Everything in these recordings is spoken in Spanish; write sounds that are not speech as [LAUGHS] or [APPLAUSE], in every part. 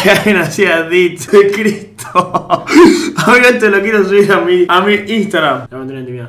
[LAUGHS] alguien hacía dit Cristo. [LAUGHS] Obviamente lo quiero subir a mi, a mi Instagram.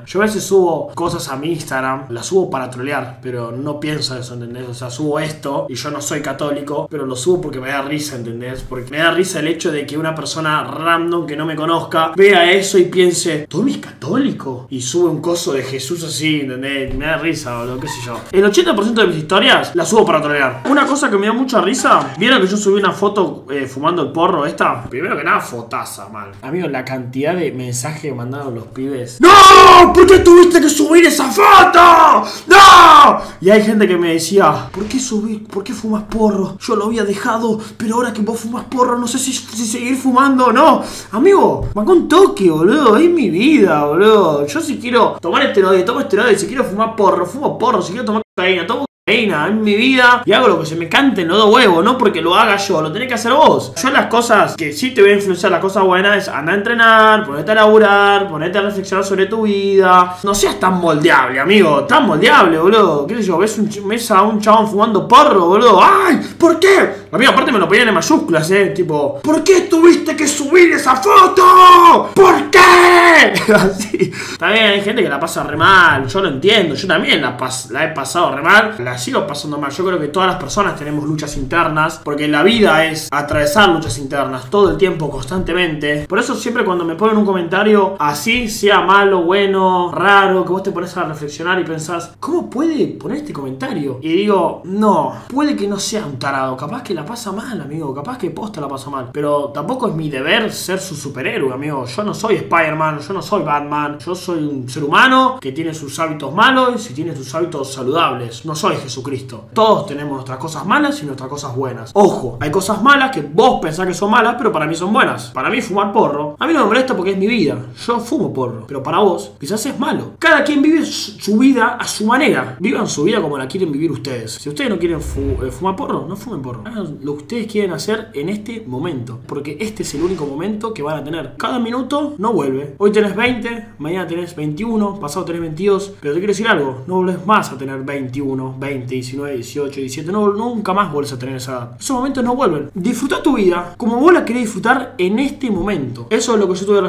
Yo a veces subo cosas a mi Instagram, las subo para trolear, pero no pienso eso, ¿entendés? O sea, subo esto y yo no soy católico, pero lo subo porque me da risa, ¿entendés? Porque me da risa el hecho de que una persona random que no me conozca vea eso y piense, ¿Tommy es católico? Y sube un coso de Jesús así, ¿entendés? Me da risa o que sé yo. El 80% de mis historias las subo para trolear. Una cosa que me da mucha risa, ¿vieron que yo subí una foto eh, fumando el porro esta? Primero que nada, fotaza, mal. Amigo, la cantidad de mensajes que mandaron los pibes. ¡No! ¿Por qué tuviste que subir esa foto? ¡No! Y hay gente que me decía, ¿por qué subí? ¿Por qué fumas porro? Yo lo había dejado, pero ahora que vos fumas porro, no sé si, si seguir fumando o no. Amigo, me un toque, boludo. Es mi vida, boludo. Yo si quiero tomar esteroides, tomo esteroides. Si quiero fumar porro, fumo porro. Si quiero tomar cocaína, tomo cocaína en mi vida y hago lo que se me cante, no do huevo, no porque lo haga yo, lo tenés que hacer vos. Yo las cosas que sí te voy a influenciar, las cosas buenas es andar a entrenar, ponerte a laburar, ponerte a reflexionar sobre tu vida. No seas tan moldeable, amigo, tan moldeable, boludo. ¿Qué sé yo? ¿Ves, un, ves a un chabón fumando porro, boludo? ¡Ay! ¿Por qué? Amigo, aparte me lo ponían en mayúsculas, eh. Tipo, ¿por qué tuviste que subir esa foto? ¿Por qué? [LAUGHS] Así. Está hay gente que la pasa re mal, yo lo entiendo. Yo también la, he pasado re mal, sigo pasando mal. Yo creo que todas las personas tenemos luchas internas, porque la vida es atravesar luchas internas todo el tiempo, constantemente. Por eso siempre cuando me ponen un comentario así, sea malo, bueno, raro, que vos te pones a reflexionar y pensás, ¿cómo puede poner este comentario? Y digo, no, puede que no sea un tarado, capaz que la pasa mal, amigo, capaz que posta la pasa mal. Pero tampoco es mi deber ser su superhéroe, amigo. Yo no soy Spider-Man, yo no soy Batman, yo soy un ser humano que tiene sus hábitos malos y tiene sus hábitos saludables. No soy Jesucristo. Todos tenemos nuestras cosas malas y nuestras cosas buenas. Ojo, hay cosas malas que vos pensás que son malas, pero para mí son buenas. Para mí fumar porro, a mí no me molesta porque es mi vida. Yo fumo porro, pero para vos quizás es malo. Cada quien vive su vida a su manera. Vivan su vida como la quieren vivir ustedes. Si ustedes no quieren eh, fumar porro, no fumen porro lo que ustedes quieren hacer en este momento. Porque este es el único momento que van a tener. Cada minuto no vuelve. Hoy tenés 20, mañana tenés 21, pasado tenés 22. Pero te quiero decir algo, no volvés más a tener 21, 20, 19, 18, 17. No, nunca más vuelves a tener esa edad. Esos momentos no vuelven. Disfruta tu vida como vos la querés disfrutar en este momento. Eso es lo que yo estuve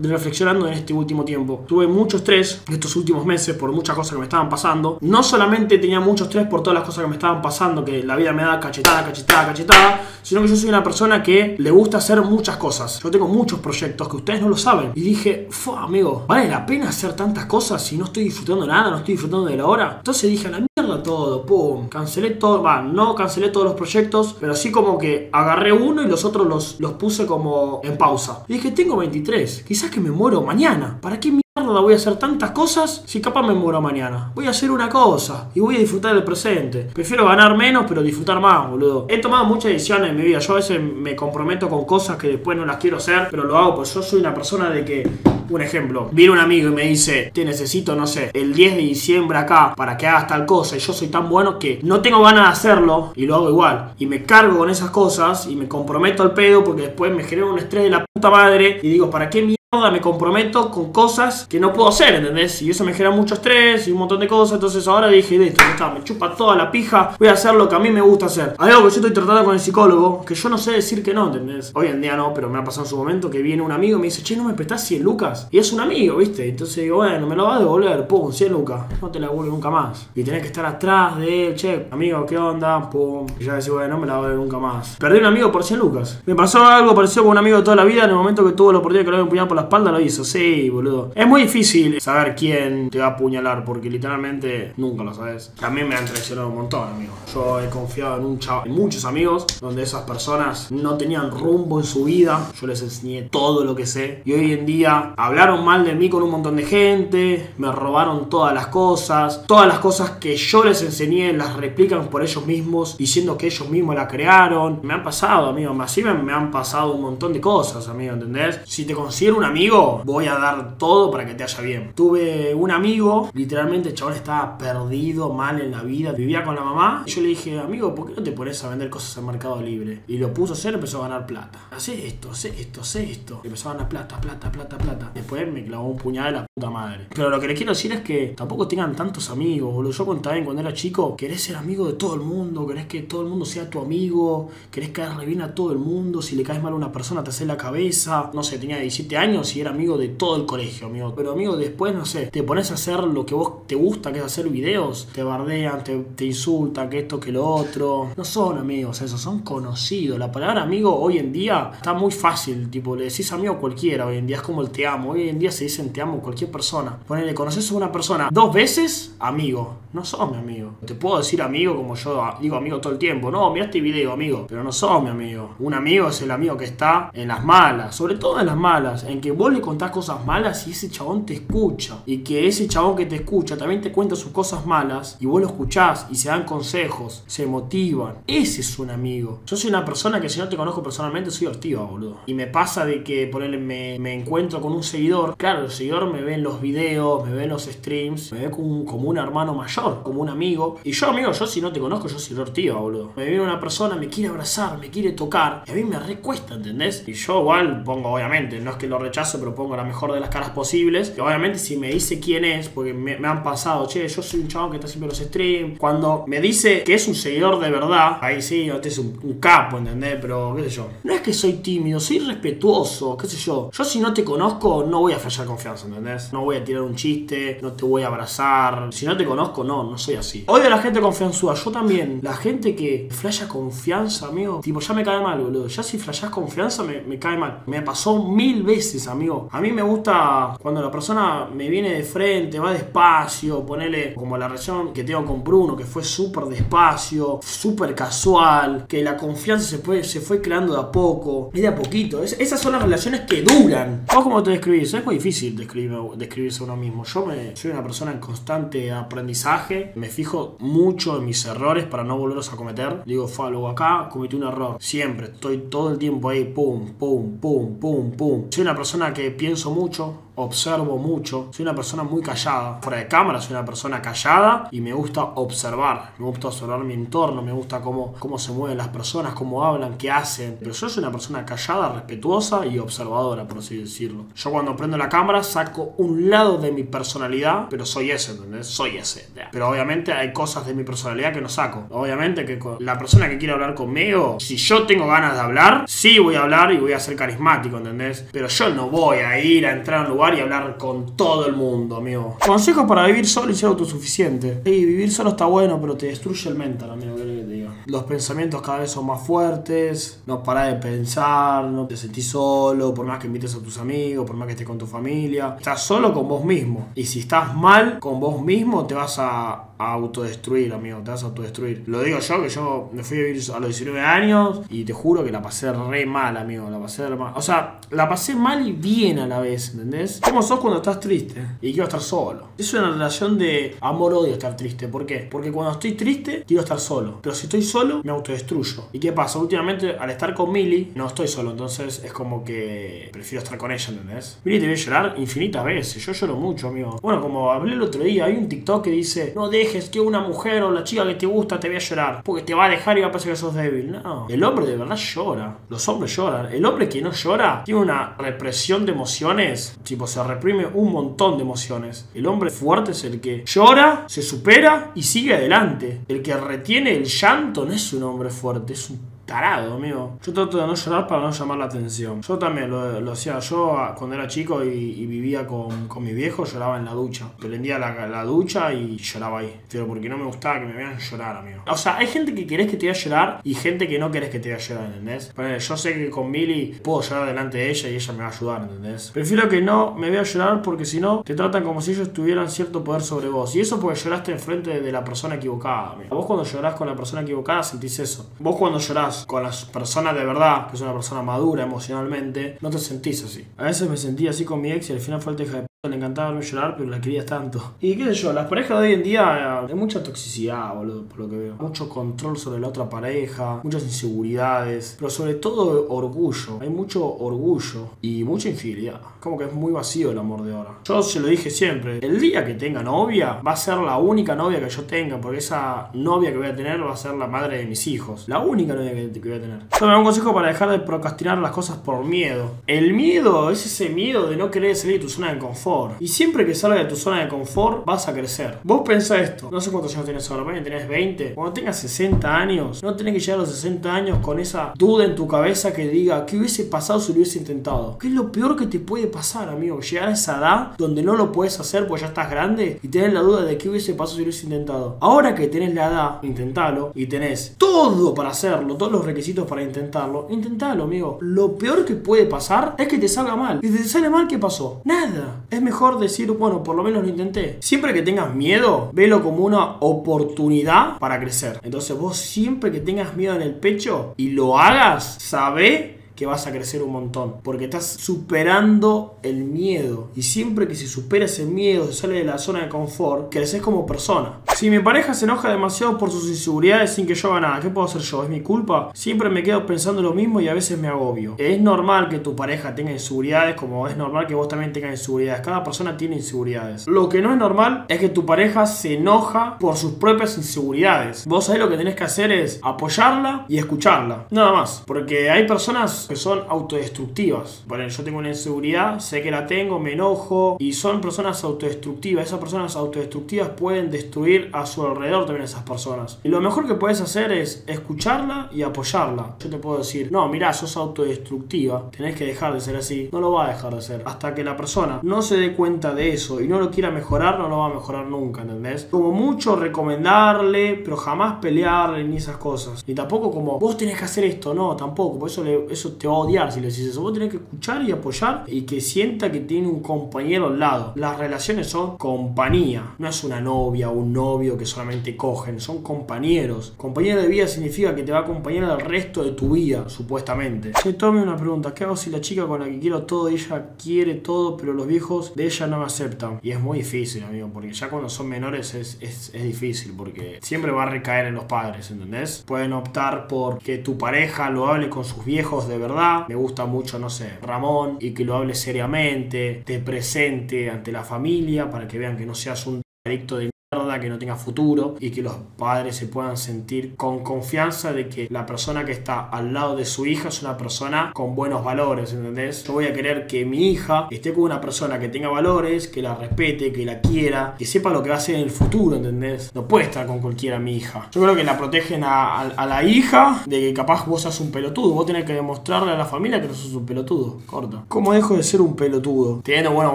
reflexionando, en este último tiempo. Tuve mucho estrés estos últimos meses por muchas cosas que me estaban pasando. No solamente tenía mucho estrés por todas las cosas que me estaban pasando, que la vida me da cachetada, cachetada cachetada, sino que yo soy una persona que le gusta hacer muchas cosas. Yo tengo muchos proyectos que ustedes no lo saben. Y dije, amigo, ¿vale la pena hacer tantas cosas si no estoy disfrutando nada, no estoy disfrutando de la hora? Entonces dije, a la todo, pum, cancelé todo, va, no cancelé todos los proyectos, pero sí como que agarré uno y los otros los, los puse como en pausa. Y dije, tengo 23, quizás que me muero mañana. ¿Para qué mierda voy a hacer tantas cosas si capaz me muero mañana? Voy a hacer una cosa y voy a disfrutar del presente. Prefiero ganar menos pero disfrutar más, boludo. He tomado muchas decisiones en mi vida. Yo a veces me comprometo con cosas que después no las quiero hacer, pero lo hago pues yo soy una persona de que un ejemplo, viene un amigo y me dice, te necesito, no sé, el 10 de diciembre acá para que hagas tal cosa y yo soy tan bueno que no tengo ganas de hacerlo y lo hago igual. Y me cargo con esas cosas y me comprometo al pedo porque después me genera un estrés de la puta madre y digo, ¿para qué me comprometo con cosas que no puedo hacer, ¿entendés? Y eso me genera mucho estrés y un montón de cosas. Entonces ahora dije, de esto, está, me chupa toda la pija, voy a hacer lo que a mí me gusta hacer. Algo que yo estoy tratando con el psicólogo, que yo no sé decir que no, ¿entendés? Hoy en día no, pero me ha pasado en su momento que viene un amigo y me dice, che, ¿no me prestás 100 lucas? Y es un amigo, ¿viste? Entonces digo, bueno, me lo va a devolver, pum, 100 lucas, no te la devuelvo nunca más. Y tenés que estar atrás de él, che, amigo, ¿qué onda? Pum. Y ya decís, bueno, no me la voy nunca más. Perdí un amigo por 100 lucas. Me pasó algo parecido con un amigo de toda la vida, en el momento que tuvo la oportunidad que lo había empuñado por la espalda, lo hizo, sí boludo. Es muy difícil saber quién te va a apuñalar porque literalmente nunca lo sabes. También me han traicionado un montón, amigo. Yo he confiado en, un en muchos amigos donde esas personas no tenían rumbo en su vida. Yo les enseñé todo lo que sé. Y hoy en día hablaron mal de mí con un montón de gente. Me robaron todas las cosas. Todas las cosas que yo les enseñé las replican por ellos mismos diciendo que ellos mismos la crearon. Me han pasado, amigo. Así me, me han pasado un montón de cosas, amigo, ¿entendés? Si te considero un amigo, voy a dar todo para que te haya bien. Tuve un amigo, literalmente el chabón estaba perdido, mal en la vida, vivía con la mamá. Y yo le dije, amigo, ¿por qué no te pones a vender cosas en Mercado Libre? Y lo puso a hacer, empezó a ganar plata. Hacé esto, hacé esto, hacé esto. Y empezó a ganar plata, plata, plata, plata. Después me clavó un puñal de la puta madre. Pero lo que le quiero decir es que tampoco tengan tantos amigos, boludo. Yo contaba cuando era chico, querés ser amigo de todo el mundo, querés que todo el mundo sea tu amigo, querés caerle bien a todo el mundo. Si le caes mal a una persona, te hace la cabeza. No sé, tenía 17 años y era amigo de todo el colegio, amigo. Pero amigo, después, no sé, te pones a hacer lo que vos te gusta, que es hacer videos, te bardean, te, te insultan, que esto, que lo otro. No son amigos esos, son conocidos. La palabra amigo hoy en día está muy fácil, tipo, le decís amigo a cualquiera hoy en día, es como el te amo. Hoy en día se dicen te amo a cualquier persona. Ponele, conoces a una persona dos veces, amigo. No sos mi amigo. Te puedo decir amigo como yo digo amigo todo el tiempo. No, mira este video, amigo. Pero no sos mi amigo. Un amigo es el amigo que está en las malas. Sobre todo en las malas. En que vos le contás cosas malas y ese chabón te escucha. Y que ese chabón que te escucha también te cuenta sus cosas malas. Y vos lo escuchás y se dan consejos. Se motivan. Ese es un amigo. Yo soy una persona que si no te conozco personalmente soy hortiva, boludo. Y me pasa de que ponerle, me, me encuentro con un seguidor. Claro, el seguidor me ve en los videos, me ve en los streams. Me ve como un, como un hermano mayor, como un amigo. Y yo, amigo, yo si no te conozco, yo soy hortiva, boludo. Me viene una persona, me quiere abrazar, me quiere tocar. Y a mí me recuesta, ¿entendés? Y yo igual pongo, obviamente, no es que lo rechazo, pero pongo la mejor de las caras posibles. Y obviamente si me dice quién es, porque me, han pasado, che, yo soy un chabón que está siempre en los streams. Cuando me dice que es un seguidor de verdad, ahí sí, este es un, capo, ¿entendés? Pero, qué sé yo. No es que soy tímido, soy respetuoso, qué sé yo. Yo si no te conozco, no voy a fallar confianza, ¿entendés? No voy a tirar un chiste, no te voy a abrazar. Si no te conozco, no, no soy así. Odio a la gente confianzuda, yo también. La gente que flasha confianza, amigo, tipo, ya me cae mal, boludo. Ya si flashas confianza, me cae mal. Me pasó mil veces, amigo. A mí me gusta cuando la persona me viene de frente, va despacio, ponele como la relación que tengo con Bruno, que fue súper despacio, súper casual, que la confianza se fue, creando de a poco, y de a poquito. Es- esas son las relaciones que duran. ¿Vos cómo te describís? Es muy difícil describir, describirse a uno mismo. Yo me, soy una persona en constante aprendizaje, me fijo mucho en mis errores para no volverlos a cometer. Digo, fa, luego acá cometí un error. Siempre, estoy todo el tiempo ahí, pum, pum, pum, pum, pum. Soy una persona que pienso mucho, observo mucho, soy una persona muy callada. Fuera de cámara soy una persona callada y me gusta observar, me gusta observar mi entorno, me gusta cómo, cómo se mueven las personas, cómo hablan, qué hacen. Pero yo soy una persona callada, respetuosa y observadora, por así decirlo. Yo cuando prendo la cámara saco un lado de mi personalidad, pero soy ese, ¿entendés? Soy ese. Pero obviamente hay cosas de mi personalidad que no saco. Obviamente que la persona que quiere hablar conmigo, si yo tengo ganas de hablar, sí voy a hablar y voy a ser carismático, ¿entendés? Pero yo no voy a ir a entrar a un lugar y hablar con todo el mundo, amigo. Consejos para vivir solo y ser autosuficiente. Sí, vivir solo está bueno, pero te destruye el mental, amigo. ¿qué querés que te diga? Los pensamientos cada vez son más fuertes, no parás de pensar, no te sentís solo, por más que invites a tus amigos, por más que estés con tu familia. Estás solo con vos mismo. Y si estás mal con vos mismo, te vas a a autodestruir, amigo, te vas a autodestruir. Lo digo yo, que yo me fui a vivir a los 19 años y te juro que la pasé re mal, amigo, la pasé re mal. O sea, la pasé mal y bien a la vez, ¿entendés? ¿Cómo sos cuando estás triste? Y quiero estar solo. Es una relación de amor-odio estar triste. ¿Por qué? Porque cuando estoy triste, quiero estar solo. Pero si estoy solo, me autodestruyo. ¿Y qué pasa? Últimamente, al estar con Milly, no estoy solo. Entonces es como que prefiero estar con ella, ¿entendés? Milly te ve llorar infinitas veces. Yo lloro mucho, amigo. Bueno, como hablé el otro día, hay un TikTok que dice, no dejes que una mujer o la chica que te gusta te vea llorar. Porque te va a dejar y va a pensar que sos débil. No. El hombre de verdad llora. Los hombres lloran. El hombre que no llora tiene una represión de emociones. Tipo, se reprime un montón de emociones. El hombre fuerte es el que llora, se supera y sigue adelante. El que retiene el llanto no es un hombre fuerte, es un tarado, amigo. Yo trato de no llorar para no llamar la atención. Yo también lo, lo hacía. Yo cuando era chico y, vivía con, con mi viejo, lloraba en la ducha. Prendía la, la ducha y lloraba ahí. Pero porque no me gustaba que me vean llorar, amigo. O sea, hay gente que querés que te vea llorar y gente que no querés que te vea llorar, ¿entendés? Ponele, yo sé que con Milly puedo llorar delante de ella y ella me va a ayudar, ¿entendés? Prefiero que no me vea llorar porque si no, te tratan como si ellos tuvieran cierto poder sobre vos. Y eso porque lloraste enfrente de la persona equivocada, amigo. Vos cuando llorás con la persona equivocada sentís eso. Vos cuando llorás con las personas de verdad, que es una persona madura emocionalmente, no te sentís así. A veces me sentí así con mi ex y al final fue el hija de le encantaba verme llorar, pero la querías tanto. Y qué sé yo, las parejas de hoy en día hay mucha toxicidad, boludo, por lo que veo. Mucho control sobre la otra pareja, muchas inseguridades, pero sobre todo orgullo. Hay mucho orgullo y mucha infidelidad. Como que es muy vacío el amor de ahora. Yo se lo dije siempre, el día que tenga novia va a ser la única novia que yo tenga, porque esa novia que voy a tener va a ser la madre de mis hijos. La única novia que, que voy a tener. Yo me un consejo para dejar de procrastinar las cosas por miedo. El miedo es ese miedo de no querer salir de tu zona de confort. Y siempre que salgas de tu zona de confort, vas a crecer. Vos pensá esto. No sé cuántos años tienes ahora. ¿Ven? Tenés 20. Cuando tengas 60 años, no tenés que llegar a los 60 años con esa duda en tu cabeza que diga, ¿qué hubiese pasado si lo hubiese intentado? ¿Qué es lo peor que te puede pasar, amigo? Llegar a esa edad donde no lo puedes hacer porque ya estás grande y tenés la duda de qué hubiese pasado si lo hubiese intentado. Ahora que tenés la edad, intentalo y tenés todo para hacerlo, todos los requisitos para intentarlo, intentalo, amigo. Lo peor que puede pasar es que te salga mal. Y si te sale mal, ¿qué pasó? Nada. Es mejor decir, bueno, por lo menos lo intenté. Siempre que tengas miedo, velo como una oportunidad para crecer. Entonces vos siempre que tengas miedo en el pecho y lo hagas, sabe que vas a crecer un montón. Porque estás superando el miedo. Y siempre que se supera ese miedo, se sale de la zona de confort, creces como persona. Si mi pareja se enoja demasiado por sus inseguridades sin que yo haga nada, ¿qué puedo hacer yo? ¿Es mi culpa? Siempre me quedo pensando lo mismo y a veces me agobio. Es normal que tu pareja tenga inseguridades, como es normal que vos también tengas inseguridades. Cada persona tiene inseguridades. Lo que no es normal es que tu pareja se enoja por sus propias inseguridades. Vos ahí lo que tenés que hacer es apoyarla y escucharla. Nada más. Porque hay personas son autodestructivas. Bueno, yo tengo una inseguridad, sé que la tengo, me enojo y son personas autodestructivas. Esas personas autodestructivas pueden destruir a su alrededor también esas personas. Y lo mejor que puedes hacer es escucharla y apoyarla. Yo te puedo decir, no, mira, sos autodestructiva, tenés que dejar de ser así. No lo va a dejar de ser. Hasta que la persona no se dé cuenta de eso y no lo quiera mejorar, no lo va a mejorar nunca, ¿entendés? Como mucho recomendarle, pero jamás pelearle ni esas cosas. Y tampoco como, vos tenés que hacer esto, no, tampoco. Por eso, le, eso te va a odiar si le decís eso. Vos tenés que escuchar y apoyar y que sienta que tiene un compañero al lado. Las relaciones son compañía. No es una novia o un novio que solamente cogen. Son compañeros. Compañero de vida significa que te va a acompañar el resto de tu vida, supuestamente. Se tome una pregunta. ¿Qué hago si la chica con la que quiero todo, ella quiere todo, pero los viejos de ella no me aceptan? Y es muy difícil, amigo, porque ya cuando son menores es, es, es difícil, porque siempre va a recaer en los padres, ¿entendés? Pueden optar por que tu pareja lo hable con sus viejos de verdad. Me gusta mucho, no sé, Ramón, y que lo hable seriamente, te presente ante la familia para que vean que no seas un adicto de que no tenga futuro y que los padres se puedan sentir con confianza de que la persona que está al lado de su hija es una persona con buenos valores, ¿entendés? Yo voy a querer que mi hija esté con una persona que tenga valores, que la respete, que la quiera, que sepa lo que va a hacer en el futuro, ¿entendés? No puede estar con cualquiera mi hija. Yo creo que la protegen a, a, a la hija de que capaz vos sos un pelotudo. Vos tenés que demostrarle a la familia que no sos un pelotudo. Corta. ¿Cómo dejo de ser un pelotudo? Teniendo buenos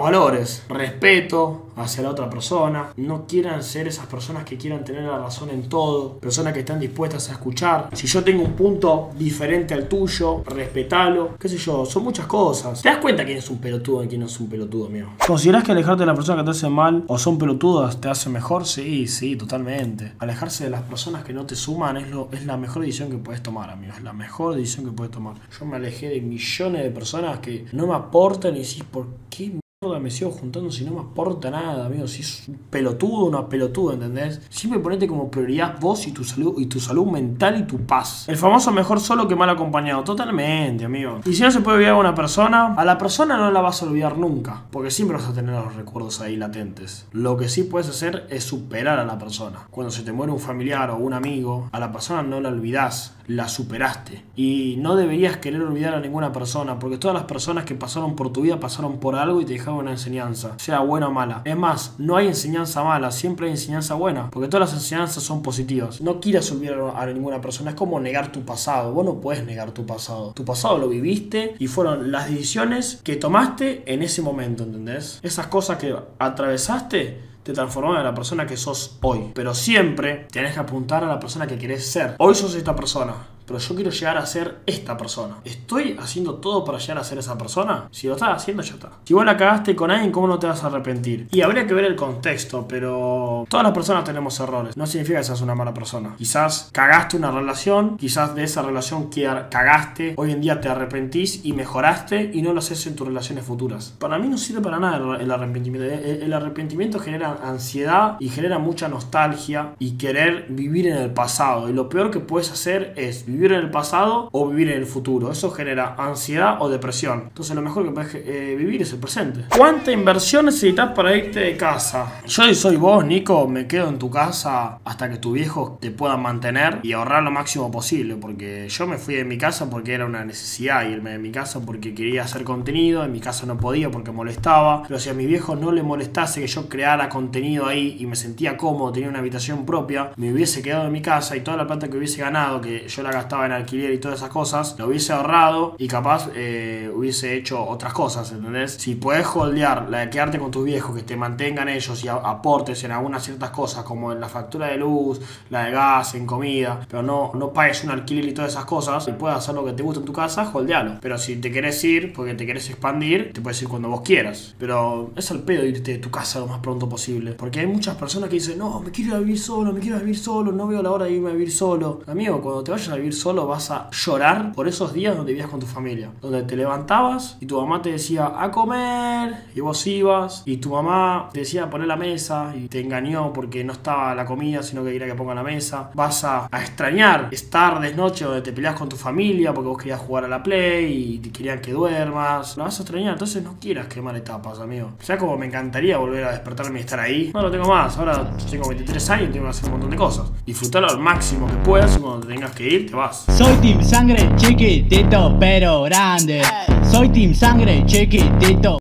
valores, respeto hacia la otra persona. No quieran ser esas personas que quieran tener la razón en todo, personas que están dispuestas a escuchar. Si yo tengo un punto diferente al tuyo, respetalo, qué sé yo, son muchas cosas. ¿Te das cuenta quién es un pelotudo y quién no es un pelotudo, amigo? ¿Considerás que alejarte de la persona que te hace mal o son pelotudas te hace mejor? Sí, sí, totalmente. Alejarse de las personas que no te suman es, lo, es la mejor decisión que puedes tomar, amigo. Es la mejor decisión que puedes tomar. Yo me alejé de millones de personas que no me aportan y decís, ¿por qué me sigo juntando si no me aporta nada, amigo? Si es un pelotudo una pelotuda, ¿entendés? Siempre ponete como prioridad vos y tu salud y tu salud mental y tu paz. El famoso mejor solo que mal acompañado. Totalmente, amigo. Y si no se puede olvidar a una persona, a la persona no la vas a olvidar nunca. Porque siempre vas a tener los recuerdos ahí latentes. Lo que sí puedes hacer es superar a la persona. Cuando se te muere un familiar o un amigo, a la persona no la olvidás, la superaste. Y no deberías querer olvidar a ninguna persona. Porque todas las personas que pasaron por tu vida pasaron por algo y te dejaron una enseñanza, sea buena o mala. Es más, no hay enseñanza mala, siempre hay enseñanza buena, porque todas las enseñanzas son positivas. No quieras olvidar a ninguna persona, es como negar tu pasado. Vos no puedes negar tu pasado. Tu pasado lo viviste y fueron las decisiones que tomaste en ese momento, ¿entendés? Esas cosas que atravesaste te transformaron en la persona que sos hoy. Pero siempre tenés que apuntar a la persona que querés ser. Hoy sos esta persona pero yo quiero llegar a ser esta persona. ¿Estoy haciendo todo para llegar a ser esa persona? Si lo estás haciendo, ya está. Si vos la cagaste con alguien, ¿cómo no te vas a arrepentir? Y habría que ver el contexto, pero todas las personas tenemos errores. No significa que seas una mala persona. Quizás cagaste una relación, quizás de esa relación que cagaste, hoy en día te arrepentís y mejoraste y no lo haces en tus relaciones futuras. Para mí no sirve para nada el arrepentimiento. El arrepentimiento genera ansiedad y genera mucha nostalgia y querer vivir en el pasado. Y lo peor que puedes hacer es vivir en el pasado o vivir en el futuro. Eso genera ansiedad o depresión. Entonces lo mejor que puedes eh, vivir es el presente. ¿Cuánta inversión necesitas para irte de casa? Yo soy vos, Nico, me quedo en tu casa hasta que tu viejo te puedan mantener y ahorrar lo máximo posible. Porque yo me fui de mi casa porque era una necesidad irme de mi casa porque quería hacer contenido. En mi casa no podía porque molestaba. Pero si a mi viejo no le molestase que yo creara contenido ahí y me sentía cómodo, tenía una habitación propia, me hubiese quedado en mi casa y toda la plata que hubiese ganado, que yo la gastaba en alquiler y todas esas cosas, la hubiese ahorrado y capaz eh, hubiese hecho otras cosas, ¿entendés? Si puedes holdear la de quedarte con tus viejos, que te mantengan ellos y aportes en algunas ciertas cosas, como en la factura de luz, la de gas, en comida, pero no, no pagues un alquiler y todas esas cosas, y puedes hacer lo que te gusta en tu casa, holdealo. Pero si te querés ir, porque te querés expandir, te puedes ir cuando vos quieras. Pero es el pedo irte de tu casa lo más pronto posible. Porque hay muchas personas que dicen, no, me quiero vivir solo, me quiero vivir solo, no veo la hora de irme a vivir solo. Amigo, cuando te vayas a vivir solo vas a llorar por esos días donde vivías con tu familia. Donde te levantabas y tu mamá te decía a comer y vos ibas y tu mamá te decía poner la mesa y te engañó porque no estaba la comida sino que quería que ponga la mesa. Vas a, extrañar estar de noche donde te peleas con tu familia porque vos querías jugar a la play y te querían que duermas. Lo vas a extrañar, entonces no quieras quemar etapas, amigo. O sea, como me encantaría volver a despertarme y estar ahí. No lo tengo más, ahora tengo 23 años y tengo que hacer un montón de cosas. Disfrutarlo al máximo que puedas y cuando tengas que ir te vas. Soy Team Sangre chiquitito pero grande. Soy Team Sangre chiquitito.